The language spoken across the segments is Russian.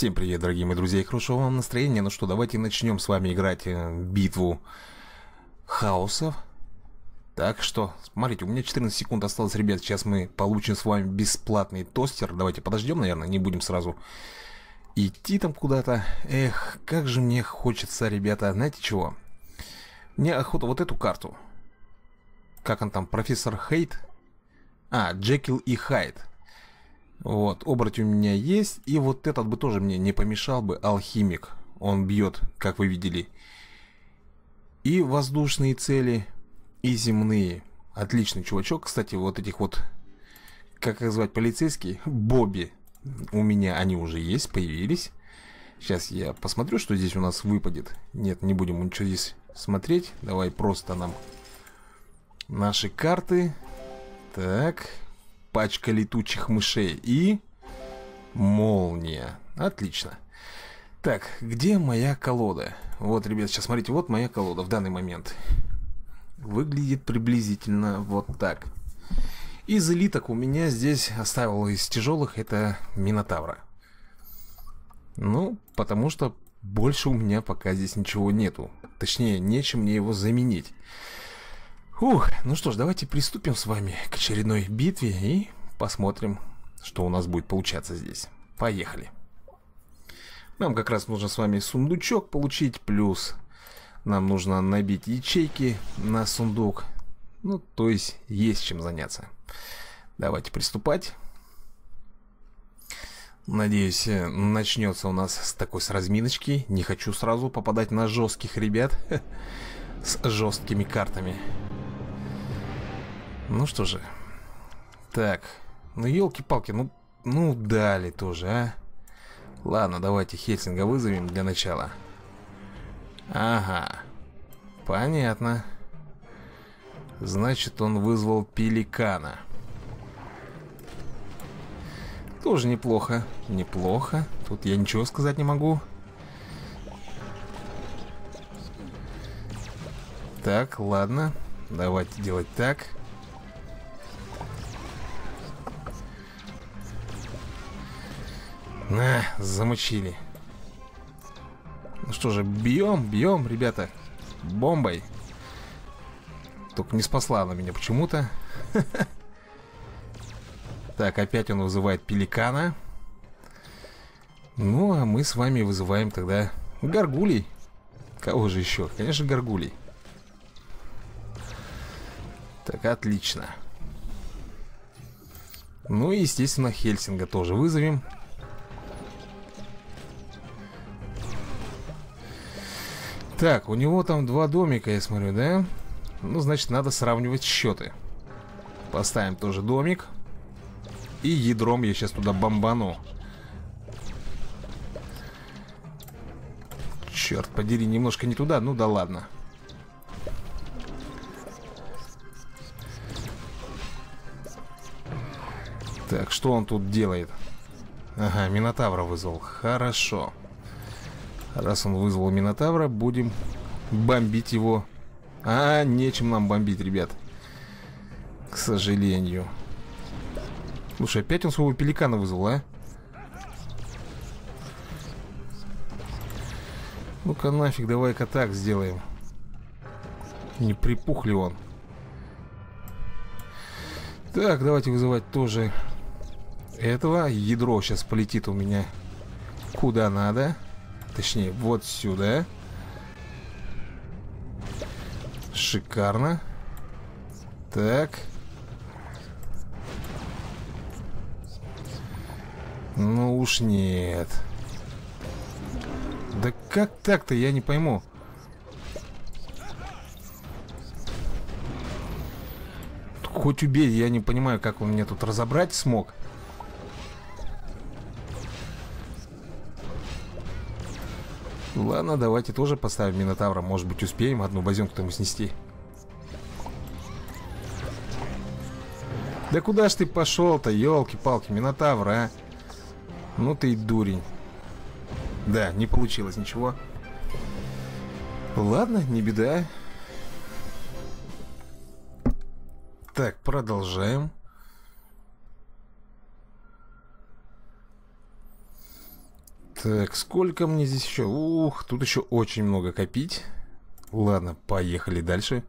Всем привет, дорогие мои друзья, хорошего вам настроения. Ну что, давайте начнем с вами играть э, битву хаосов. Так что, смотрите, у меня 14 секунд осталось, ребят. Сейчас мы получим с вами бесплатный тостер. Давайте подождем, наверное, не будем сразу идти там куда-то. Эх, как же мне хочется, ребята, знаете чего? Мне охота вот эту карту. Как он там, профессор Хейт? А, Джекил и Хайд. Вот, оборотень у меня есть. И вот этот бы тоже мне не помешал бы. Алхимик. Он бьет, как вы видели. И воздушные цели, и земные. Отличный чувачок. Кстати, вот этих вот, как их звать, полицейские? Бобби. У меня они уже есть, появились. Сейчас я посмотрю, что здесь у нас выпадет. Нет, не будем ничего здесь смотреть. Давай просто нам наши карты. Так, пачка летучих мышей и молния. Отлично. Так, где моя колода? Вот, ребят, сейчас смотрите, вот моя колода в данный момент. Выглядит приблизительно вот так. Из элиток у меня здесь оставил из тяжелых это Минотавра. Ну, потому что больше у меня пока здесь ничего нету. Точнее, нечем мне его заменить. Ух, ну что ж, давайте приступим с вами к очередной битве и посмотрим, что у нас будет получаться здесь. Поехали. Нам как раз нужно с вами сундучок получить, плюс нам нужно набить ячейки на сундук. Ну, то есть есть чем заняться. Давайте приступать. Надеюсь, э, начнется у нас с такой с разминочки. Не хочу сразу попадать на жестких ребят с жесткими картами. Ну что же. Так. Ну, елки-палки, ну, ну дали тоже, а. Ладно, давайте Хельсинга вызовем для начала. Ага. Понятно. Значит, он вызвал пеликана. Тоже неплохо. Неплохо. Тут я ничего сказать не могу. Так, ладно. Давайте делать так. На, замучили. Ну что же, бьем, бьем, ребята. Бомбой. Только не спасла она меня почему-то. Так, опять он вызывает пеликана. Ну, а мы с вами вызываем тогда горгулей. Кого же еще? Конечно, горгулей. Так, отлично. Ну и, естественно, Хельсинга тоже вызовем. Так, у него там два домика, я смотрю, да? Ну, значит, надо сравнивать счеты. Поставим тоже домик. И ядром я сейчас туда бомбану. Черт подери, немножко не туда. Ну да ладно. Так, что он тут делает? Ага, Минотавра вызвал. Хорошо. Раз он вызвал Минотавра, будем бомбить его. А, нечем нам бомбить, ребят. К сожалению. Слушай, опять он своего пеликана вызвал, а? Ну-ка нафиг, давай-ка так сделаем. Не припух ли он? Так, давайте вызывать тоже этого. Ядро сейчас полетит у меня куда надо. Точнее, вот сюда. Шикарно. Так. Ну уж нет. Да как так-то, я не пойму. Хоть убей, я не понимаю, как он мне тут разобрать смог. Ладно, давайте тоже поставим Минотавра. Может быть, успеем одну базенку-то ему снести. Да куда ж ты пошел-то, елки-палки, Минотавр, а? Ну ты и дурень. Да, не получилось ничего. Ладно, не беда. Так, продолжаем. Так, сколько мне здесь еще? Ух, тут еще очень много копить. Ладно, поехали дальше.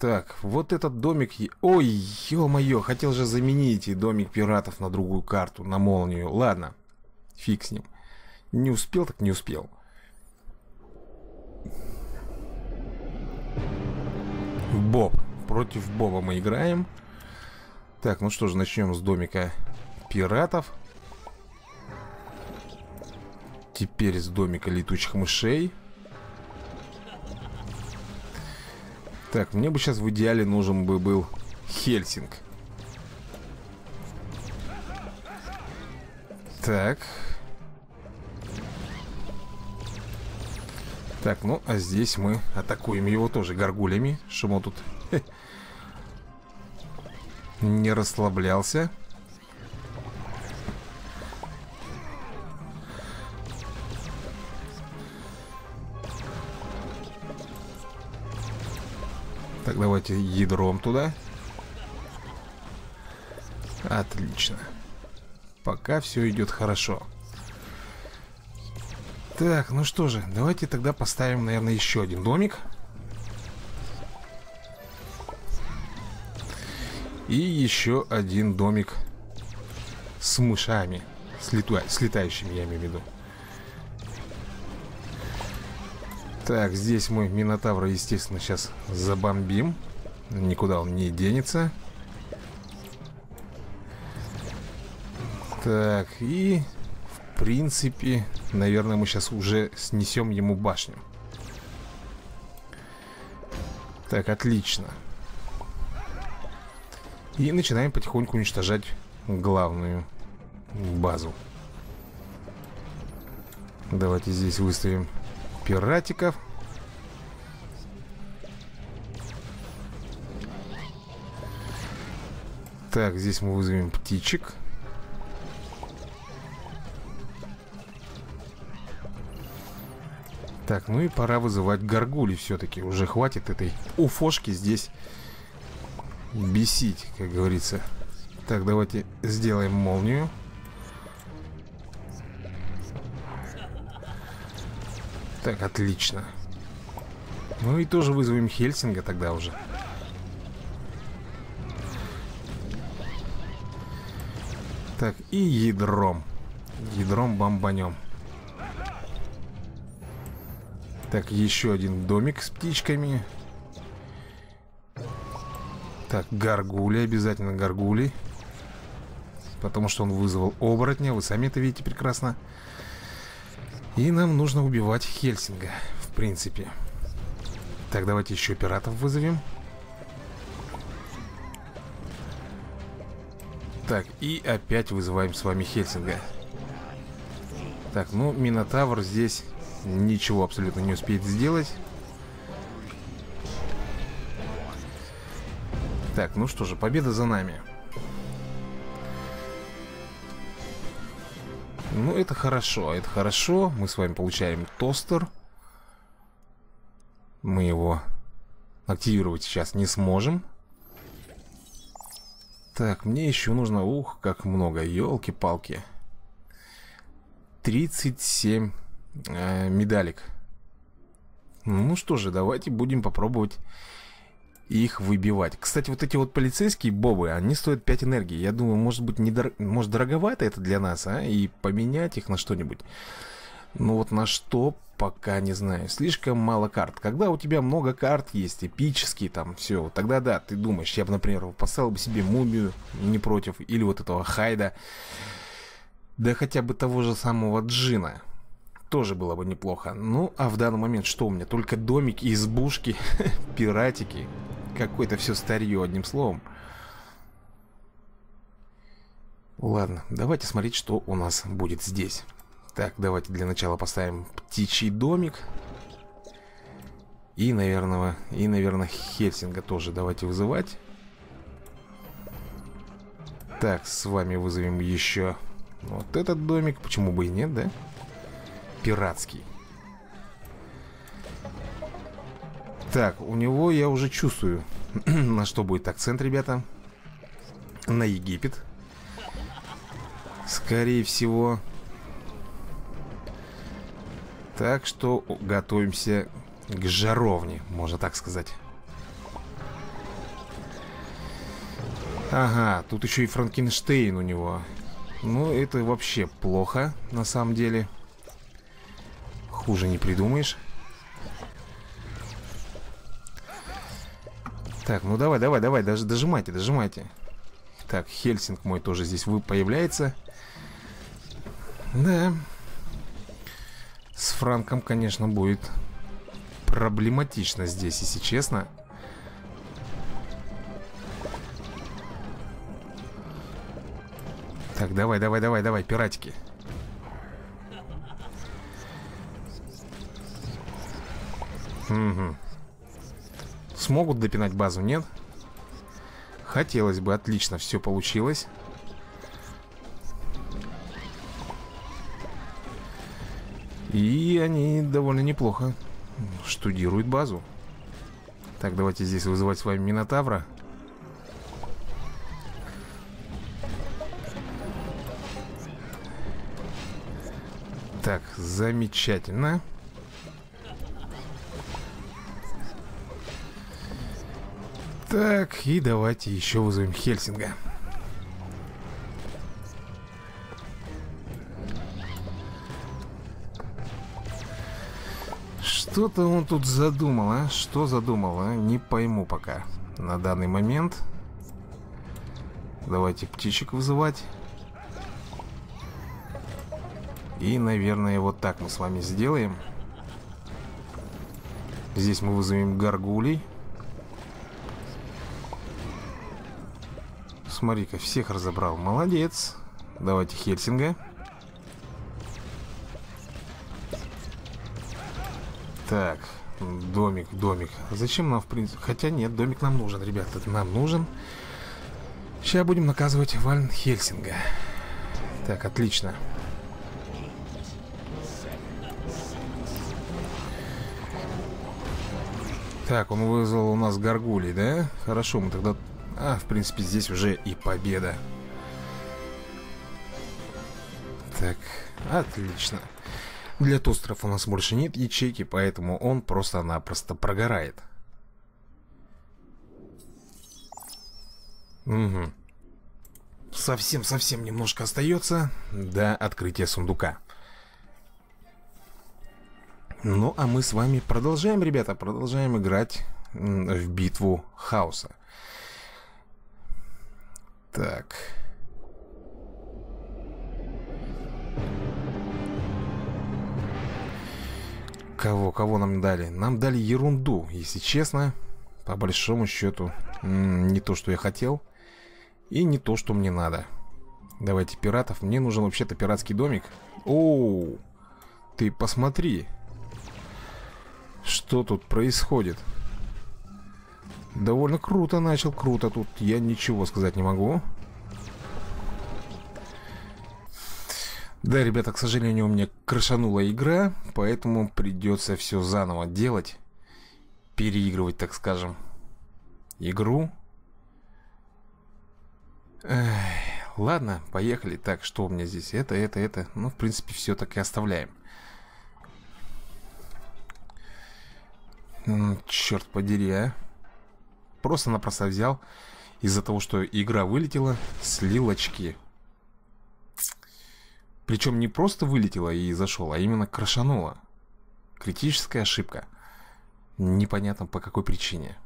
Так, вот этот домик... Ой, ё-моё, хотел же заменить домик пиратов на другую карту, на молнию. Ладно, фиг с ним. Не успел, так не успел. Боб. Против Боба мы играем. Так, ну что же, начнем с домика пиратов. Теперь с домика летучих мышей. Так, мне бы сейчас в идеале нужен бы был Хельсинг. Так. Так, ну, а здесь мы атакуем его тоже горгулями, чтобы он тут не расслаблялся. Так, давайте ядром туда. Отлично. Пока все идет хорошо. Так, ну что же, давайте тогда поставим, наверное, еще один домик. И еще один домик с мышами. С, лету... с летающими, я имею в виду. Так, здесь мы Минотавра, естественно, сейчас забомбим. Никуда он не денется. Так, и в принципе, наверное, мы сейчас уже снесем ему башню. Так, отлично. И начинаем потихоньку уничтожать главную базу. Давайте здесь выставим пиратиков. Так, здесь мы вызовем птичек. Так, ну и пора вызывать горгули все-таки. Уже хватит этой уфошки здесь бесить, как говорится. Так, давайте сделаем молнию. Так, отлично. Ну и тоже вызовем Хельсинга тогда уже. Так, и ядром. Ядром бомбанем. Так, еще один домик с птичками. Так, горгули, обязательно горгули. Потому что он вызвал оборотня, вы сами это видите прекрасно. И нам нужно убивать Хельсинга, в принципе. Так, давайте еще пиратов вызовем. Так, и опять вызываем с вами Хельсинга. Так, ну, Минотавр здесь ничего абсолютно не успеет сделать. Так, ну что же, победа за нами. Ну, это хорошо, это хорошо. Мы с вами получаем тостер. Мы его активировать сейчас не сможем. Так, мне еще нужно... Ух, как много, елки-палки. 37 э, медалек. Ну что же, давайте будем попробовать их выбивать. Кстати, вот эти вот полицейские бобы, они стоят 5 энергии. Я думаю, может быть, недор... может дороговато это для нас, а? И поменять их на что-нибудь. Ну вот на что, пока не знаю. Слишком мало карт. Когда у тебя много карт есть, эпические там, все, тогда да, ты думаешь, я бы, например, поставил бы себе мумию, не против, или вот этого Хайда. Да хотя бы того же самого Джина тоже было бы неплохо. Ну, а в данный момент что у меня? Только домики, избушки, пиратики. Какое-то все старье, одним словом. Ладно, давайте смотреть, что у нас будет здесь. Так, давайте для начала поставим птичий домик. И, наверное, и, наверное, Хельсинга тоже давайте вызывать. Так, с вами вызовем еще вот этот домик. Почему бы и нет, да? Пиратский. Так, у него я уже чувствую, на что будет акцент, ребята. На Египет. Скорее всего. Так что готовимся к жаровне, можно так сказать. Ага, тут еще и Франкенштейн у него. Ну, это вообще плохо, на самом деле. Хуже не придумаешь. Так, ну давай, давай, давай, даже дожимайте, дожимайте. Так, Хельсинг мой тоже здесь вы появляется. Да. С Франком, конечно, будет проблематично здесь, если честно. Так, давай, давай, давай, давай, пиратики. Угу. Смогут допинать базу, нет? Хотелось бы, отлично, все получилось. И они довольно неплохо штудируют базу. Так, давайте здесь вызывать с вами Минотавра. Так, замечательно. Так, и давайте еще вызовем Хельсинга. Что-то он тут задумал, а? Что задумал, а? Не пойму пока. На данный момент. Давайте птичек вызывать. И, наверное, вот так мы с вами сделаем. Здесь мы вызовем горгулей. Смотри-ка, всех разобрал. Молодец. Давайте Хельсинга. Так, домик, домик. Зачем нам, в принципе... Хотя нет, домик нам нужен, ребята. Нам нужен. Сейчас будем наказывать Вальн Хельсинга. Так, отлично. Так, он вызвал у нас горгулей, да? Хорошо, мы тогда а, в принципе, здесь уже и победа. Так, отлично. Для тостеров у нас больше нет ячейки, поэтому он просто-напросто прогорает. Угу. Совсем-совсем немножко остается до открытия сундука. Ну, а мы с вами продолжаем, ребята, продолжаем играть в битву хаоса. Так. Кого, кого нам дали? Нам дали ерунду, если честно. По большому счету, не то, что я хотел. И не то, что мне надо. Давайте пиратов. Мне нужен вообще-то пиратский домик. Оу, ты посмотри. Что тут происходит? Довольно круто начал, круто. Тут я ничего сказать не могу. Да, ребята, к сожалению, у меня крышанула игра, поэтому придется все заново делать. Переигрывать, так скажем, игру. Эх, ладно, поехали. Так, что у меня здесь? Это, это, это. Ну, в принципе, все так и оставляем. Черт подери, а. Просто-напросто взял из-за того, что игра вылетела, слил очки. Причем не просто вылетела и зашел, а именно крашанула. Критическая ошибка. Непонятно по какой причине.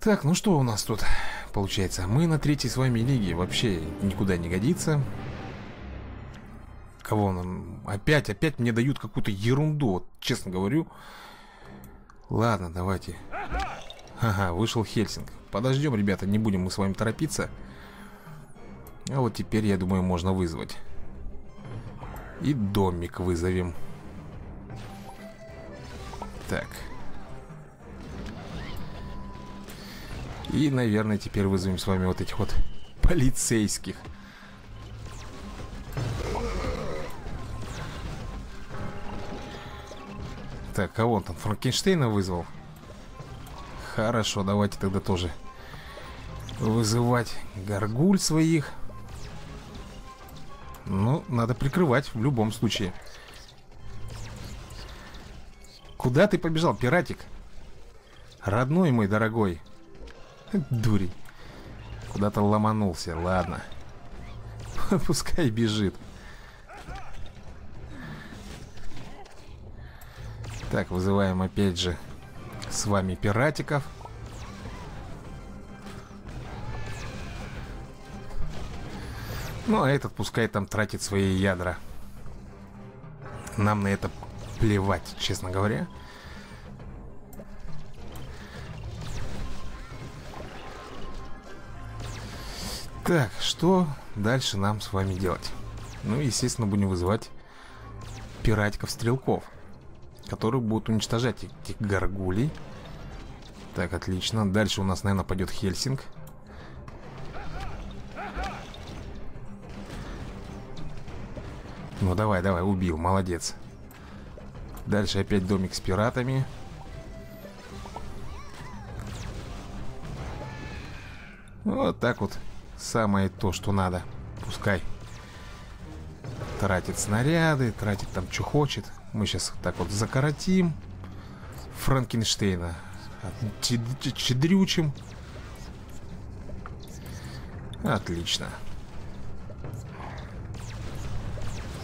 Так, ну что у нас тут получается? Мы на третьей с вами лиге вообще никуда не годится. Кого нам? Опять, опять мне дают какую-то ерунду, вот, честно говорю. Ладно, давайте. Ага, вышел Хельсинг. Подождем, ребята, не будем мы с вами торопиться. А вот теперь, я думаю, можно вызвать. И домик вызовем. Так. И, наверное, теперь вызовем с вами вот этих вот полицейских. Так, кого он там? Франкенштейна вызвал? Хорошо, давайте тогда тоже вызывать горгуль своих. Ну, надо прикрывать в любом случае. Куда ты побежал, пиратик? Родной мой дорогой. Дурень. Куда-то ломанулся, ладно. Пускай бежит. Так, вызываем опять же с вами пиратиков. Ну, а этот пускай там тратит свои ядра. Нам на это плевать, честно говоря. Так, что дальше нам с вами делать? Ну, естественно, будем вызывать пиратиков-стрелков, которые будут уничтожать этих горгулей. Так, отлично. Дальше у нас, наверное, пойдет Хельсинг. Ну, давай, давай, убил, молодец. Дальше опять домик с пиратами. Вот так вот Самое то, что надо. Пускай тратит снаряды, тратит там, что хочет. Мы сейчас так вот закоротим Франкенштейна. Чедрючим. Отлично.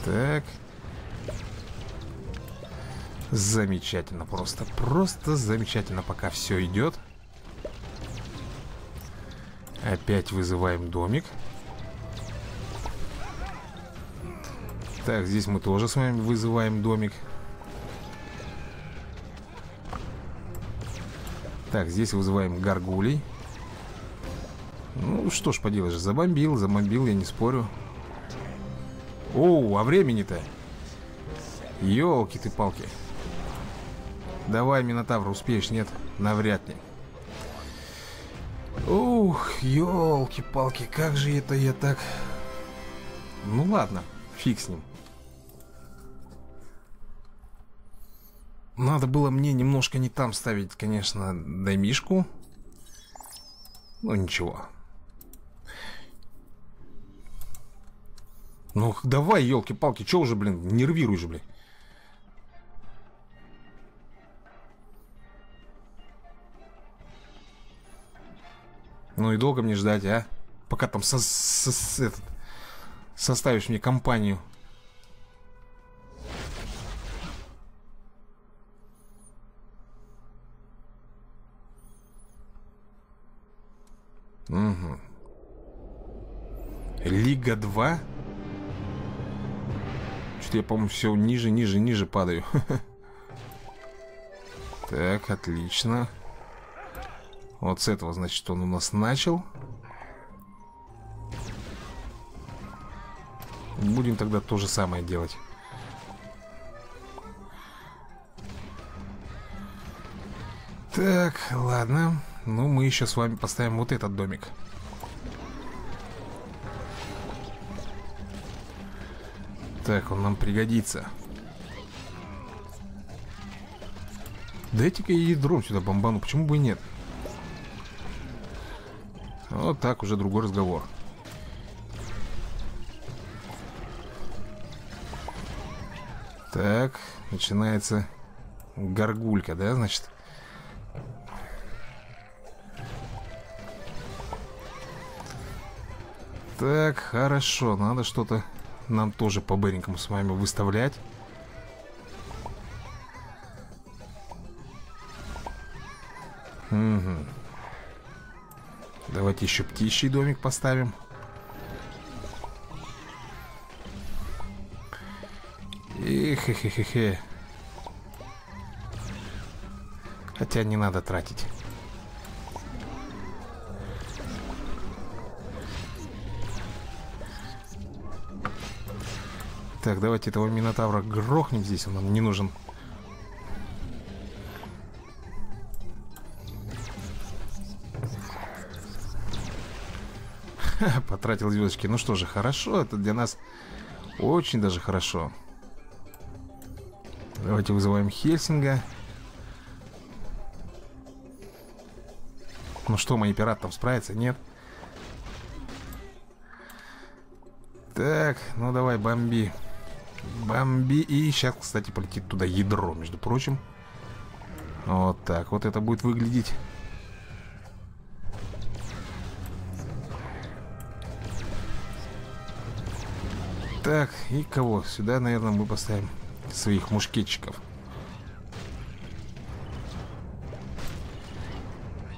Так. Замечательно просто. Просто замечательно, пока все идет. Опять вызываем домик. Так, здесь мы тоже с вами вызываем домик. Так, здесь вызываем горгулей. Ну, что ж поделаешь, забомбил, забомбил, я не спорю. О, а времени-то? Ёлки ты палки. Давай, Минотавр, успеешь, нет? Навряд ли. Ух, елки-палки, как же это я так... Ну ладно, фиг с ним. Надо было мне немножко не там ставить, конечно, домишку. Ну ничего. Ну давай, елки-палки, что уже, блин, нервируй же, блин. Ну и долго мне ждать, а? Пока там со со этот, составишь мне компанию. Угу. Лига 2? Что-то я, по-моему, все ниже, ниже, ниже падаю. Так, отлично. Вот с этого, значит, он у нас начал. Будем тогда то же самое делать. Так, ладно. Ну, мы еще с вами поставим вот этот домик. Так, он нам пригодится. Дайте-ка ядром сюда бомбану, почему бы и нет? Вот так уже другой разговор. Так, начинается горгулька, да, значит? Так, хорошо, надо что-то нам тоже по быренькому с вами выставлять. Угу. Давайте еще птичий домик поставим. Эхе-хе-хе-хе. Хотя не надо тратить. Так, давайте этого Минотавра грохнем здесь, он нам не нужен. Потратил звездочки. Ну что же, хорошо. Это для нас очень даже хорошо. Давайте вызываем Хельсинга. Ну что, мои пираты там справятся? Нет? Так, ну давай, бомби. И сейчас, кстати, полетит туда ядро, между прочим. Вот так вот это будет выглядеть. Так, и кого? Сюда, наверное, мы поставим своих мушкетчиков.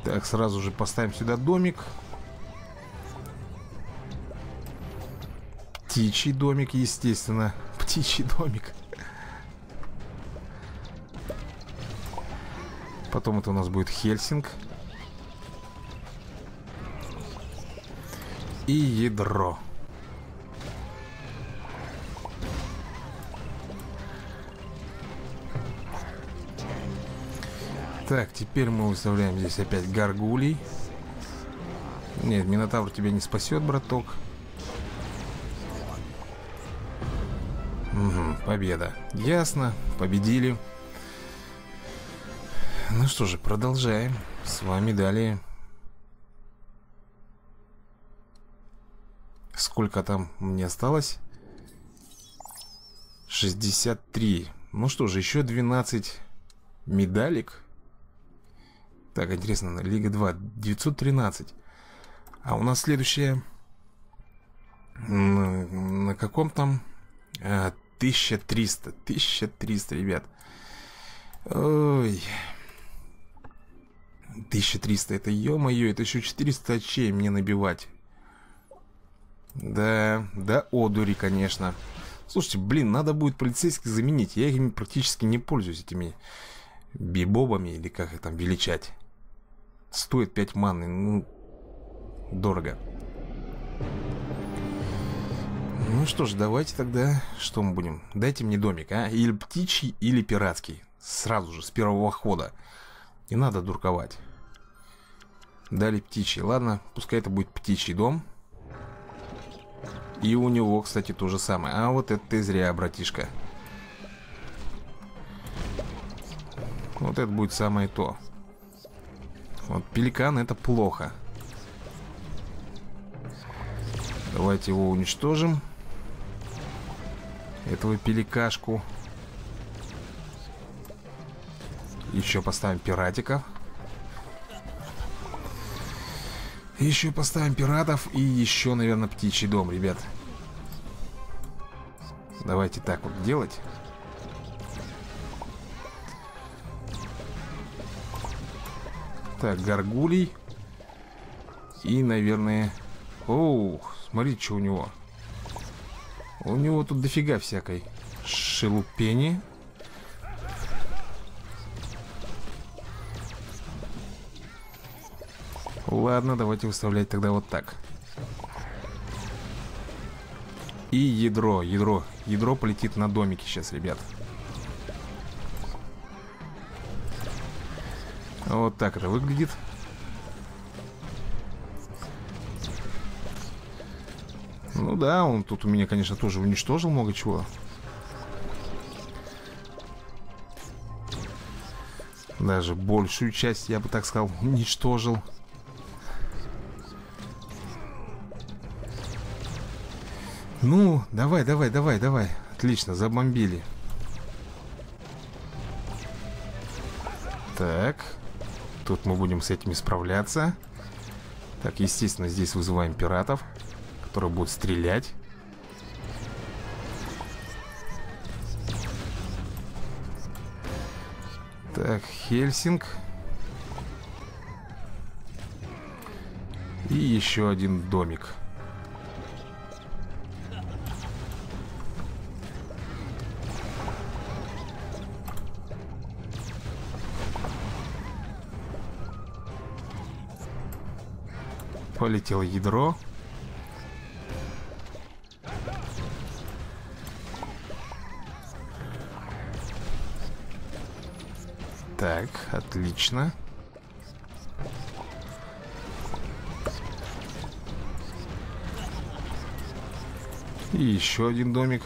Так, сразу же поставим сюда домик. Птичий домик, естественно. Птичий домик. Потом это у нас будет Хельсинг. И ядро. Так, теперь мы выставляем здесь опять гаргулей. Нет, Минотавр тебя не спасет, браток. Победа. Ясно, победили. Ну что же, продолжаем. С вами далее. Сколько там мне осталось? 63. Ну что же, еще 12 медалек. Так, интересно, Лига 2 913. А у нас следующая на, каком там? А, 1300. 1300, ребят. Ой. 1300, это ё-моё, это еще 400 очей мне набивать. Да, да, одури, конечно. Слушайте, блин, надо будет полицейских заменить. Я ими практически не пользуюсь, этими бибобами, или как их там величать. Стоит 5 маны, ну, дорого. Ну что ж, давайте тогда, что мы будем? Дайте мне домик, а? Или птичий, или пиратский. Сразу же, с первого хода. Не надо дурковать. Дали птичий. Ладно, пускай это будет птичий дом. И у него, кстати, то же самое. А вот это ты зря, братишка. Вот это будет самое то. Вот пеликан это плохо. Давайте его уничтожим. Этого пеликашку. Еще поставим пиратиков. Еще поставим пиратов и еще, наверное, птичий дом, ребят. Давайте так вот делать. Так, горгулей. И, наверное... Оу, смотрите, что у него. У него тут дофига всякой шелупени. Ладно, давайте выставлять тогда вот так. И ядро, ядро. Ядро полетит на домике сейчас, ребят. Вот так это выглядит. Ну да, он тут у меня, конечно, тоже уничтожил много чего. Даже большую часть, я бы так сказал, уничтожил. Ну, давай, давай, давай, давай. Отлично, забомбили. Так. Тут мы будем с этими справляться. Так, естественно, здесь вызываем пиратов, которые будут стрелять. Так, Хельсинг. И еще один домик. Полетело ядро. Так, отлично. И еще один домик.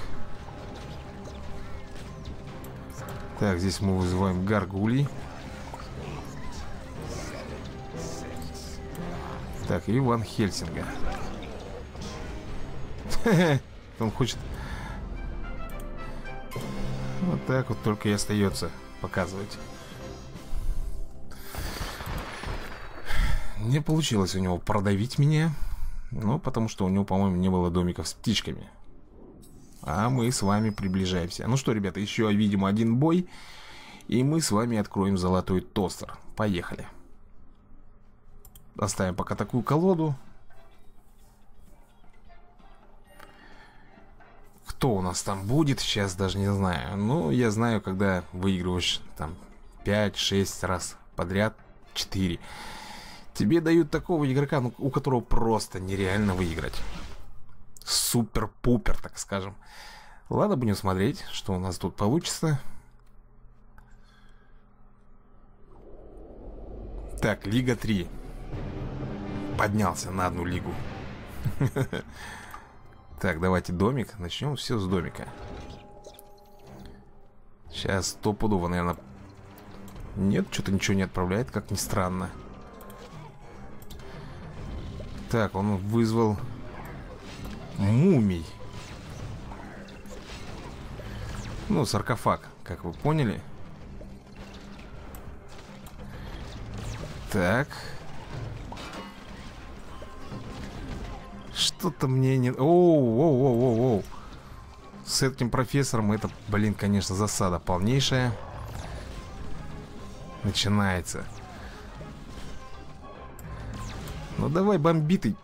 Так, здесь мы вызываем гаргулей. Так, и Ван Хельсинга. Он хочет... Вот так вот только и остается показывать. Не получилось у него продавить меня. Ну, потому что у него, по-моему, не было домиков с птичками. А мы с вами приближаемся. Ну что, ребята, еще, видимо, один бой. И мы с вами откроем золотой тостер. Поехали. Оставим пока такую колоду. Кто у нас там будет, сейчас даже не знаю. Ну, я знаю, когда выигрываешь там 5-6 раз подряд, 4. Тебе дают такого игрока, ну, у которого просто нереально выиграть. Супер-пупер, так скажем. Ладно, будем смотреть, что у нас тут получится. Так, Лига 3. Поднялся на одну лигу. Так, давайте домик. Начнем все с домика. Сейчас стопудово, наверное... Нет, что-то ничего не отправляет, как ни странно. Так, он вызвал мумий. Ну, саркофаг, как вы поняли. Так. Что-то мне не... Оу, оу, оу, оу, оу. С этим профессором это, блин, конечно, засада полнейшая. Начинается. Ну давай, бомбитый.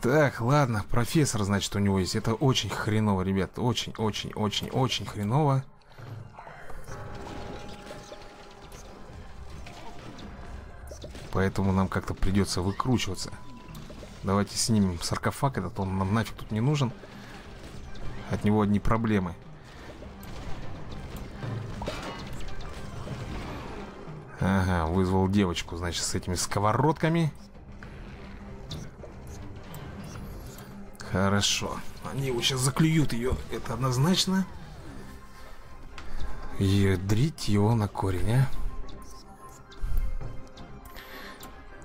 Так, ладно, профессор, значит, у него есть. Это очень хреново, ребят. Очень, очень, очень, очень хреново. Поэтому нам как-то придется выкручиваться. Давайте снимем саркофаг этот. Он нам нафиг тут не нужен. От него одни проблемы. Ага, вызвал девочку, значит, с этими сковородками. Хорошо. Они его сейчас заклюют ее, это однозначно. Ядрить его на корень, а?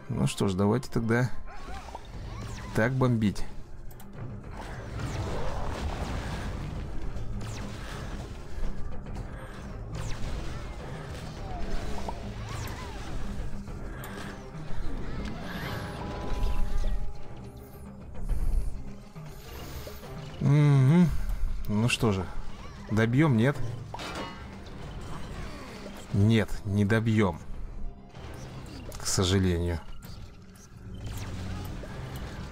Ну что ж, давайте тогда так бомбить. Что же, добьем, нет? Нет, не добьем. К сожалению.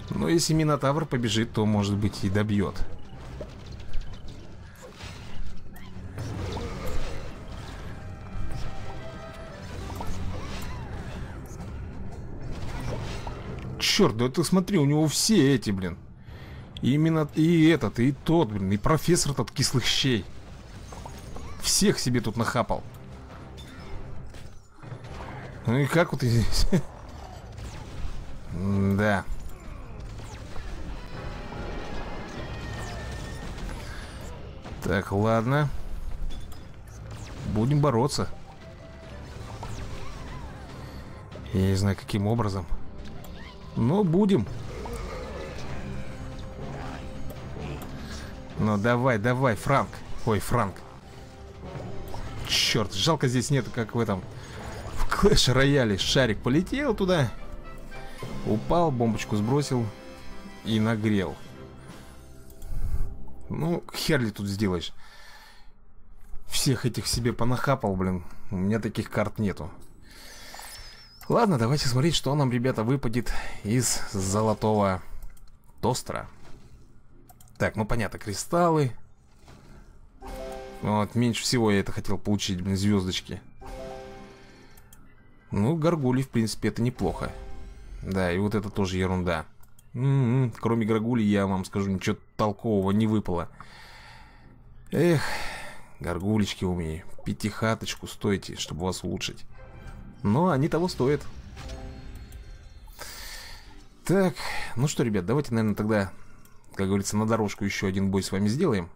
Но если Минотавр побежит, то, может быть, и добьет. Черт, да ты смотри, у него все эти, блин. Именно и этот, и тот, блин, и профессор тот кислых щей. Всех себе тут нахапал. Ну и как вот здесь? Да. Так, ладно. Будем бороться. Я не знаю, каким образом. Но будем. Ну давай, давай, Франк. Ой, Франк. Черт, жалко здесь нету, как в этом В Клэш Рояле шарик полетел туда Упал, бомбочку сбросил И нагрел. Ну, хер ли тут сделаешь? Всех этих себе понахапал, блин. У меня таких карт нету. Ладно, давайте смотреть, что нам, ребята, выпадет из золотого тостера так, ну понятно, кристаллы. Вот, меньше всего я это хотел получить, блин, звездочки. Ну, горгули, в принципе, это неплохо. Да, и вот это тоже ерунда. М -м -м, кроме горгули, я вам скажу, ничего толкового не выпало. Эх, горгулечки у меня. Пятихаточку стойте, чтобы вас улучшить. Но они того стоят. Так, ну что, ребят, давайте, наверное, тогда как говорится, на дорожку еще один бой с вами сделаем.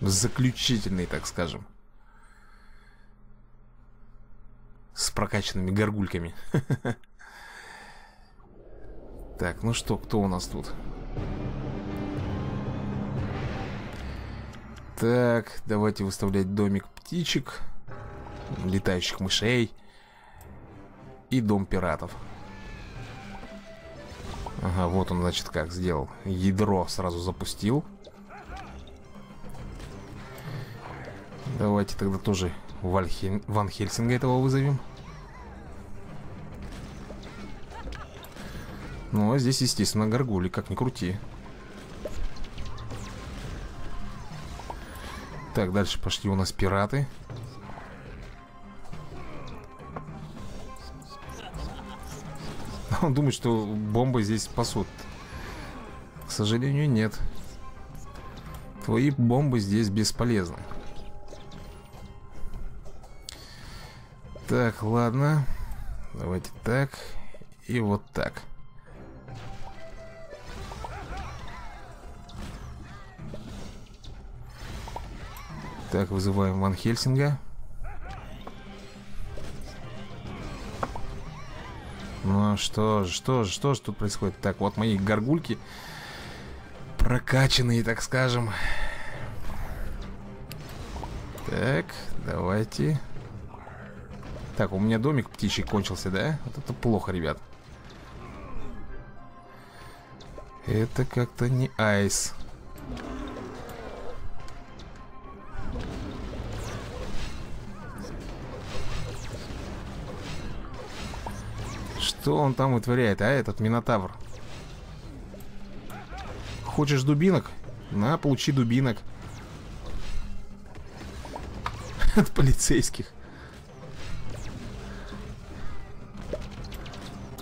Заключительный, так скажем. С прокачанными горгульками. Так, ну что, кто у нас тут? Так, давайте выставлять домик птичек, летающих мышей и дом пиратов. Ага, вот он, значит, как сделал. Ядро сразу запустил. Давайте тогда тоже Вальхен... Ван Хельсинга этого вызовем. Ну, а здесь, естественно, горгули, как ни крути. Так, дальше пошли у нас пираты. Он думает, что бомбы здесь спасут. К сожалению, нет. Твои бомбы здесь бесполезны. Так, ладно. Давайте так. И вот так. Так, вызываем Ван Хельсинга. Ну что же, что же, что же тут происходит? Так, вот мои горгульки прокачанные, так скажем. Так, давайте. Так, у меня домик птичий кончился, да? Вот это плохо, ребят. Это как-то не айс. Что он там вытворяет, а, этот Минотавр? Хочешь дубинок? На, получи дубинок. От полицейских.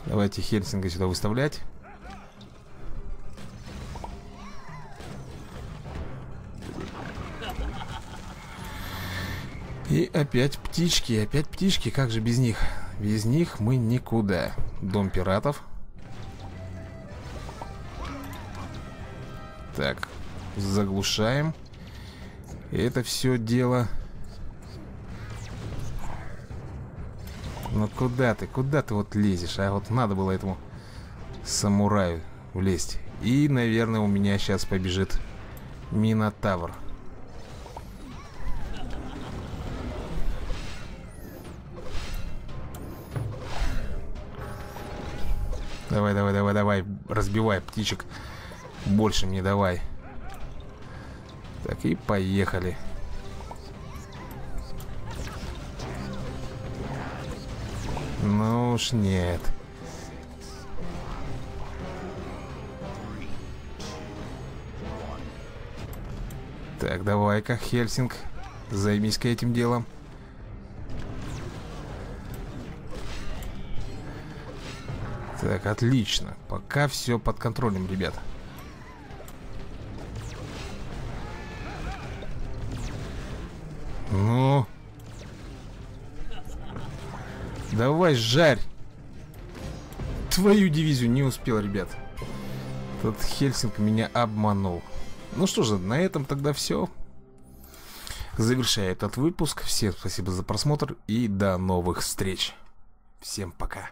Давайте Хельсинга сюда выставлять. И опять птички, опять птички, как же без них? Без них мы никуда. Дом пиратов. Так, заглушаем. Это все дело... Ну куда ты, куда ты вот лезешь, а? Вот надо было этому самураю влезть. И, наверное, у меня сейчас побежит Минотавр. Давай, давай, давай, давай. Разбивай птичек. Больше мне давай. Так, и поехали. Ну уж нет. Так, давай-ка, Хельсинг, займись-ка этим делом. Так, отлично. Пока все под контролем, ребят. Ну. Давай, жарь. Твою дивизию не успел, ребят. Тот Хельсинг меня обманул. Ну что же, на этом тогда все. Завершаю этот выпуск. Всем спасибо за просмотр и до новых встреч. Всем пока.